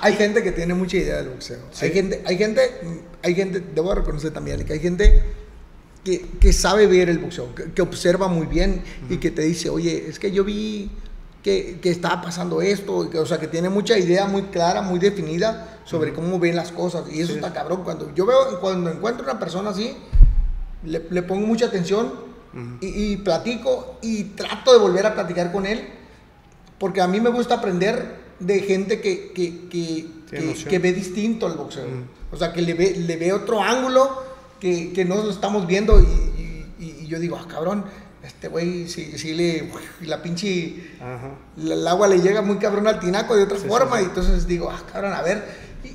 hay gente que tiene mucha idea del boxeo. Hay gente, hay gente, hay gente, debo reconocer también que hay gente que, que sabe ver el boxeo, que, observa muy bien y que te dice, oye, es que yo vi que, que estaba pasando esto, que, o sea, que tiene mucha idea muy clara, muy definida sobre cómo ven las cosas. Y eso está cabrón. Cuando yo veo, cuando encuentro una persona así, le, le pongo mucha atención y, y, platico y trato de volver a platicar con él, porque a mí me gusta aprender de gente que, que, que, que ve distinto al boxeo. O sea, que le ve, le ve otro ángulo que, que no lo estamos viendo y, y, yo digo, ah, cabrón, este güey sí, sí le, la pinche, el agua le llega muy cabrón al tinaco de otra forma y entonces digo, ah, cabrón, a ver,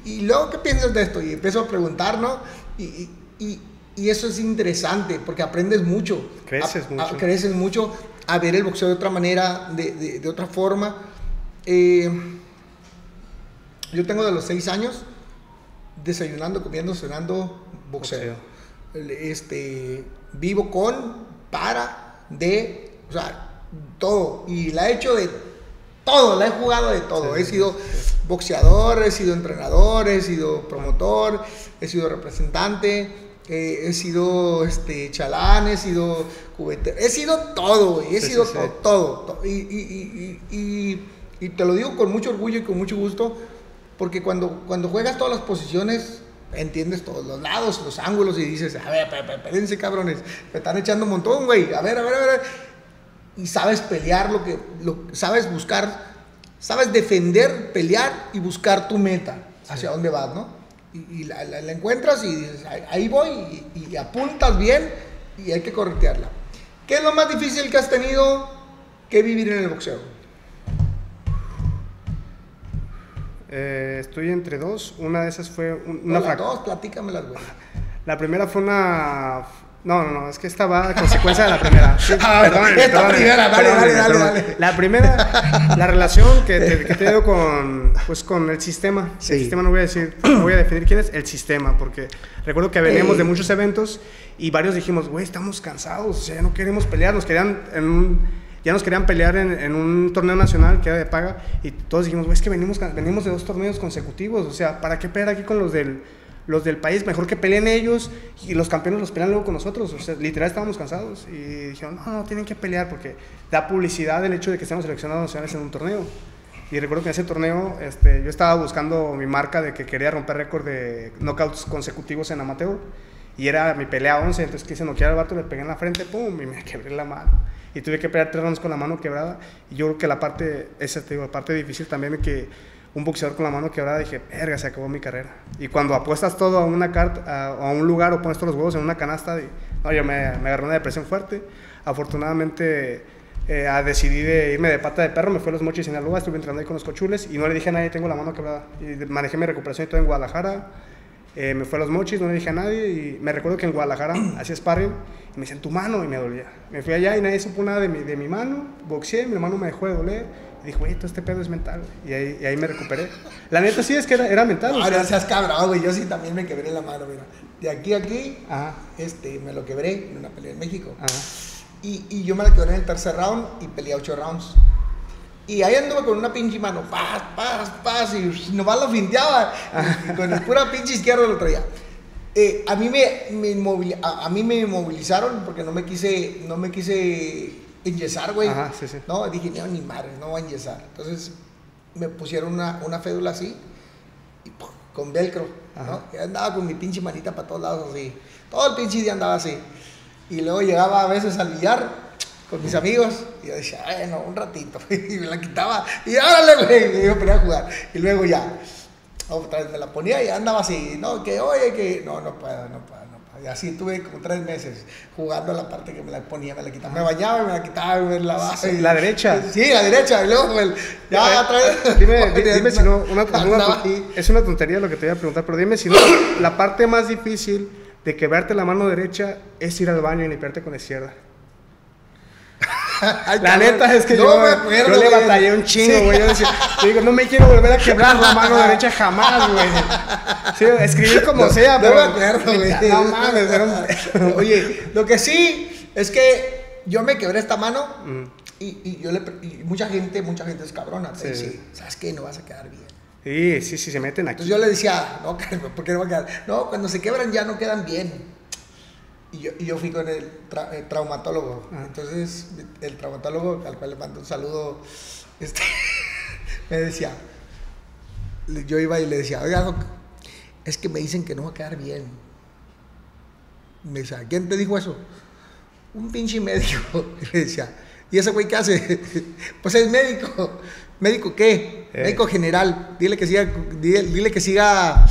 y, luego, ¿qué piensas de esto? Y empiezo a preguntar, ¿no? Y, y, y eso es interesante porque aprendes mucho. Creces mucho. creces mucho a ver el boxeo de otra manera, de, de, de otra forma. Eh, yo tengo de los seis años desayunando, comiendo, cenando boxeo. Este, vivo con, para, de, o sea, todo. Y la he hecho de todo, la he jugado de todo. he sido boxeador, he sido entrenador, he sido promotor, he sido representante, eh, he sido este, chalán, he sido cubetero, he sido todo, he sido todo, Y, y, te lo digo con mucho orgullo y con mucho gusto, porque cuando, cuando juegas todas las posiciones, entiendes todos los lados, los ángulos y dices, a ver, espérense cabrones, me están echando un montón, güey, a ver, a ver, a ver. Y sabes pelear lo que, lo, sabes buscar, sabes defender, pelear y buscar tu meta, hacia dónde vas, ¿no? Y, la, encuentras y dices, ahí voy y, y, apuntas bien y hay que corretearla. ¿Qué es lo más difícil que has tenido que vivir en el boxeo? Eh, estoy entre dos. Una de esas fue una Hola, dos, platícamelas, güey. La primera fue una. No, no, no, es que esta va a consecuencia de la primera. ah, perdón, esta primera, dale, dale, dale, dale, La primera, la relación que te, que te con, pues, con el sistema. Sí. El sistema no voy a decir, no voy a definir quién es, el sistema, porque recuerdo que veníamos de muchos eventos y varios dijimos, güey, estamos cansados, o sea, no queremos pelear, nos querían en un ya nos querían pelear en, un torneo nacional que era de paga y todos dijimos, es que venimos, venimos de dos torneos consecutivos, o sea, ¿para qué pelear aquí con los del, país? Mejor que peleen ellos y los campeones los pelean luego con nosotros, literal estábamos cansados y dijeron, no, no, tienen que pelear porque da publicidad el hecho de que estemos seleccionados nacionales en un torneo. Y recuerdo que en ese torneo este, yo estaba buscando mi marca de que quería romper récord de knockouts consecutivos en amateur. Y era mi pelea 11, entonces quise noquear al vato, le pegué en la frente, pum, y me quebré la mano y tuve que pelear tres rounds con la mano quebrada. Y yo creo que la parte, esa te digo, la parte difícil también que un boxeador con la mano quebrada dije, verga, se acabó mi carrera. Y cuando apuestas todo a una carta, a, un lugar o pones todos los huevos en una canasta, no, yo me, me agarré una depresión fuerte. Afortunadamente eh, decidí de irme de pata de perro, me fui a los mochis en Sinaloa, estuve entrenando ahí con los cochules y no le dije a nadie, tengo la mano quebrada. Y manejé mi recuperación y todo en Guadalajara. Eh, me fui a los mochis, no le dije a nadie y me recuerdo que en Guadalajara hacía sparring y me decían tu mano y me dolía. Me fui allá y nadie supo nada de mi, de mi mano, boxeé, mi mano me dejó de doler y dije, güey, todo este pedo es mental. Y ahí, y ahí me recuperé. La neta sí es que era, era mental. Ahora seas cabrón, güey, yo sí también me quebré la mano, mira. De aquí a aquí, este, me lo quebré en una pelea en México. Y, y, yo me la quebré en el tercer round y peleé ocho rounds. Y ahí anduve con una pinche mano, paz, paz, paz, y nomás lo finteaba. con el pura pinche izquierdo lo traía. Eh, a, mí me, me a, mí me inmovilizaron porque no me quise, no me quise enyesar, güey. Sí, sí. No, dije, no, ni madre, no voy a enyesar. Entonces me pusieron una, una fédula así, y, con velcro, ¿no? Y andaba con mi pinche manita para todos lados así. Todo el pinche día andaba así. Y luego llegaba a veces al billar con mis amigos. Y yo decía, bueno, un ratito. Y me la quitaba. Y órale, güey. Y yo ponía a jugar. Y luego ya. Otra vez me la ponía y andaba así. No, que oye, que. No, no puedo, no puedo. No puedo. Y así tuve como tres meses jugando la parte que me la ponía, me la quitaba. Me bañaba y me la quitaba y me la base. ¿La derecha? Sí, la derecha. Y luego, pues, ya otra vez. Dime, dime si no. Una, una, es una tontería lo que te voy a preguntar, pero dime si no. La parte más difícil de quebrarte la mano derecha es ir al baño y limpiarte con la izquierda la neta es que yo, yo le batallé un chingo, güey. Yo, decía, digo, no me quiero volver a quebrar la mano derecha jamás, güey. Sí, escribir como sea, pero. No me acuerdo, güey. No mames, Oye, lo que sí es que yo me quebré esta mano mm. y, y, yo le, y mucha gente, mucha gente es cabrona. Sí. Dice, ¿sabes qué? No vas a quedar bien. Sí, sí, sí, se meten aquí. Entonces yo le decía, no, ¿por qué no va a quedar? No, cuando se quebran ya no quedan bien. Y yo, y yo fui con el, traumatólogo. Ah. Entonces, el traumatólogo, al cual le mando un saludo, este, me decía, yo iba y le decía, oiga, es que me dicen que no va a quedar bien. Me decía, ¿quién te dijo eso? Un pinche médico. Y le decía, ¿y ese güey qué hace? pues es médico. ¿Médico qué? Eh. Médico general. Dile que siga, dile, que siga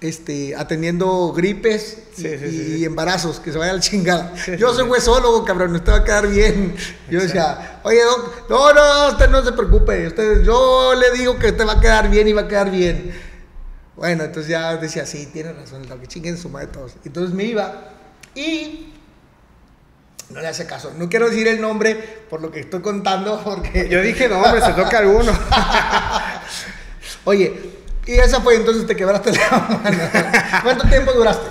este, atendiendo gripes y, embarazos, que se vaya al chingada. Yo soy huesólogo, cabrón, usted va a quedar bien. Yo decía, oye, doc, no, no, usted no se preocupe, usted, yo le digo que usted va a quedar bien y va a quedar bien. Bueno, entonces ya decía, sí, tiene razón, que chinguen su madre todos. Entonces me iba y no le hace caso. No quiero decir el nombre por lo que estoy contando, porque. Yo dije nombre, se toca alguno. Oye, y esa fue entonces te quebraste la mano. ¿Cuánto tiempo duraste?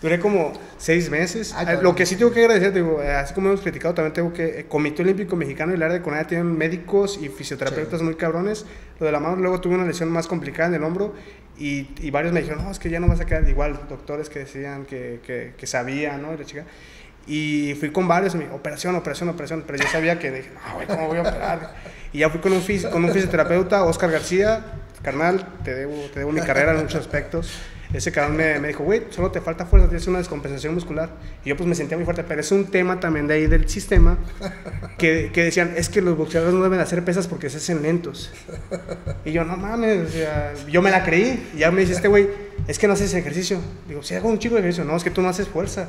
Duré como seis meses. Ah, lo que sí tengo que agradecer, digo, eh, así como hemos criticado, también tengo que. El eh, Comité Olímpico Mexicano y el área de Conada tienen médicos y fisioterapeutas muy cabrones. Lo de la mano, luego tuve una lesión más complicada en el hombro y, y, varios me dijeron, no, es que ya no vas a quedar igual. Doctores que decían que, que, que sabían, ¿no? Y la chica. Y fui con varios, me, operación, operación, operación, pero yo sabía que dije, no, güey, ¿cómo voy a operar? Y ya fui con un, con un fisioterapeuta, Oscar García, carnal, te debo, te debo mi carrera en muchos aspectos. Ese cabrón me, dijo, güey, solo te falta fuerza, tienes una descompensación muscular. Y yo pues me sentía muy fuerte, pero es un tema también de ahí del sistema que, que decían, es que los boxeadores no deben hacer pesas porque se hacen lentos. Y yo, no mames, yo me la creí. Y ya me dice este güey, es que no haces ejercicio. Digo, si hago un chico de ejercicio, no, es que tú no haces fuerza.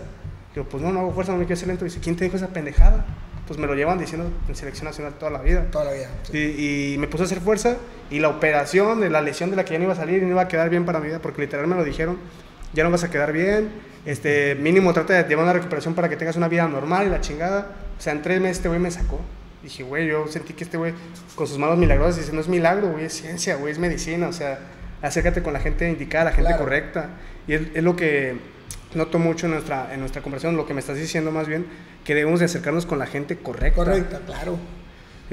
Digo, pues no, no hago fuerza, no me quiero ser lento. Dice, ¿quién te dijo esa pendejada? Pues me lo llevan diciendo en selección nacional toda la vida. Toda la vida. Y, me puse a hacer fuerza y la operación de la lesión de la que ya no iba a salir y no iba a quedar bien para mi vida, porque literal me lo dijeron, ya no vas a quedar bien, este, mínimo trata de llevar una recuperación para que tengas una vida normal y la chingada. O sea, en tres meses este güey me sacó. Dije, güey, yo sentí que este güey con sus manos milagrosas dice, no es milagro, güey, es ciencia, güey, es medicina, o sea, acércate con la gente indicada, la gente correcta. Y es, es lo que noto mucho en nuestra, en nuestra conversación, lo que me estás diciendo más bien, que debemos de acercarnos con la gente correcta. Correcta, claro.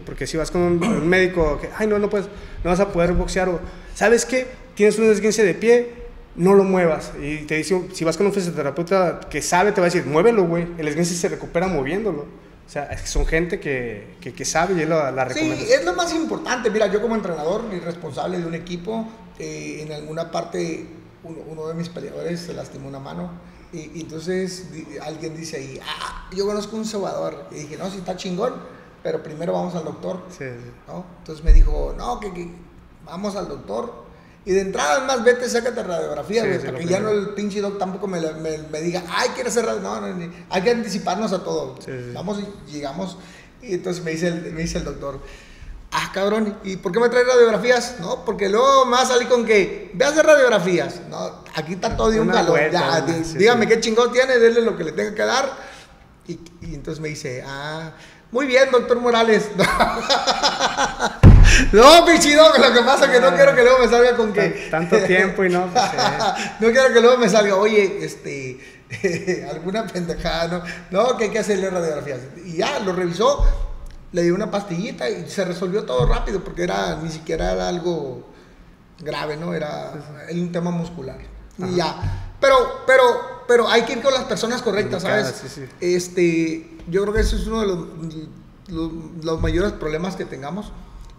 porque si vas con un, médico que, ay, no, no puedes, no vas a poder boxear, o, ¿sabes qué? Tienes una desguince de pie, no lo muevas. Y te dice, si vas con un fisioterapeuta que sabe, te va a decir, muévelo, güey. El esguince se recupera moviéndolo. O sea, es que son gente que, que, sabe y es la, la Sí, es lo más importante. Mira, yo como entrenador y responsable de un equipo, eh, en alguna parte uno, de mis peleadores se lastimó una mano. Y, entonces alguien dice ahí, ah, yo conozco un sobador. Y dije, no, sí está chingón, pero primero vamos al doctor. ¿no? Entonces me dijo, no, que, vamos al doctor. Y de entrada, más vete, sácate radiografía, sí, ya no el pinche doc tampoco me, me, diga, ay, quiero hacer No, no, hay que anticiparnos a todo. Vamos y llegamos. Y entonces me dice me dice el doctor, Ah, cabrón, ¿y por qué me trae radiografías? No, porque luego me va a salir con que, ve a hacer radiografías. No, aquí está todo de un calor. dígame qué chingón tiene, denle lo que le tenga que dar. Y, entonces me dice, ah, muy bien, doctor Morales. No, pichido, lo que pasa es que no quiero que luego me salga con que. Tanto tiempo y no. Pues, no quiero que luego me salga, oye, este. alguna pendejada, ¿no? No, que hay que hacerle radiografías. Y ya, lo revisó le di una pastillita y se resolvió todo rápido porque era ni siquiera era algo grave, ¿no? Era, un tema muscular. Y ya. Pero, pero, pero hay que ir con las personas correctas, ¿sabes? Este, yo creo que eso es uno de los, los, mayores problemas que tengamos.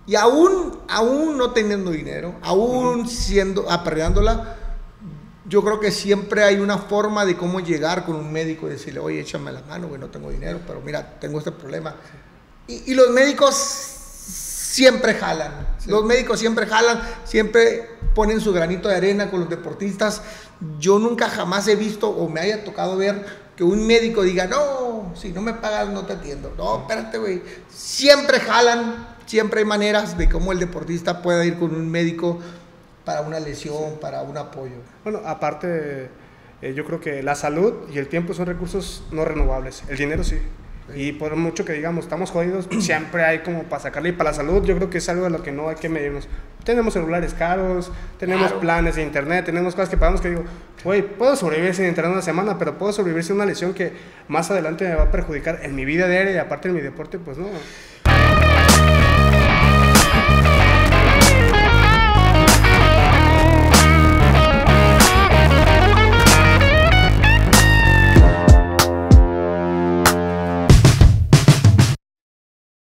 Y aún, aún no teniendo dinero, aún siendo, aperreándola, yo creo que siempre hay una forma de cómo llegar con un médico y decirle, oye, échame la mano, güey, no tengo dinero, pero mira, tengo este problema. Y, los médicos siempre jalan. Los médicos siempre jalan, siempre ponen su granito de arena con los deportistas. Yo nunca jamás he visto o me haya tocado ver que un médico diga, no, si no me pagas no te atiendo. No, espérate, güey. Siempre jalan, siempre hay maneras de cómo el deportista pueda ir con un médico para una lesión, para un apoyo. Bueno, aparte, eh, yo creo que la salud y el tiempo son recursos no renovables. El dinero sí. Y por mucho que digamos, estamos jodidos, siempre hay como para sacarle. Y para la salud, yo creo que es algo de lo que no hay que medirnos. Tenemos celulares caros, tenemos planes de internet, tenemos cosas que pagamos que digo, güey, puedo sobrevivir sin internet una semana, pero puedo sobrevivir sin una lesión que más adelante me va a perjudicar en mi vida diaria y aparte en mi deporte, pues no.